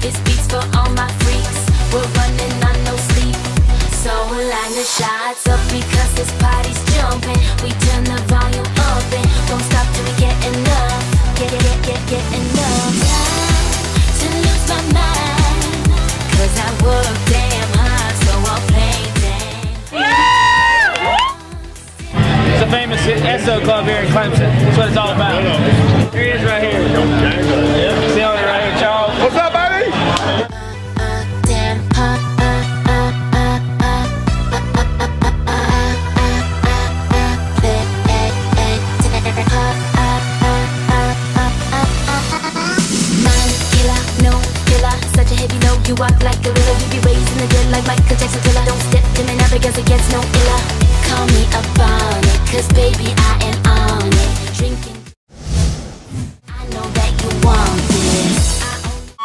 This beats for all my freaks. We're running on no sleep. So line the shots up because this party's jumping. We turn the volume up and don't stop till we get enough. Get, get, get, enough. To lose my I work damn hard, so I'll play. It's a famous Esso club here in Clemson. That's what it's all about. Here he is right here. You walk like a gorilla, you be raising the dead like Michael Jackson till I Don't step to me never because it gets no iller. Call me on it, cause baby I am on it. Drinking. I know that you want this. I only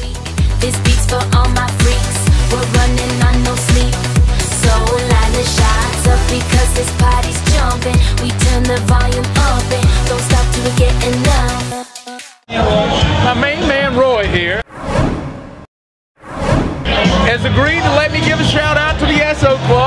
week. This beats for all my freaks. We're running on no sleep. So line the shots up because this party's jumping. We turn the volume up and don't stop till we get enough. has agreed to let me give a shout out to the Esso Club.